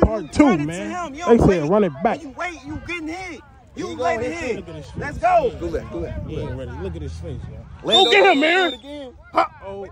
Part two, run man. They said run it back. You wait, you getting hit. You He late to hit hit. Face. Let's go. Go back, go back. He ain't ready. Look at his face, man. Go get him, man. oh.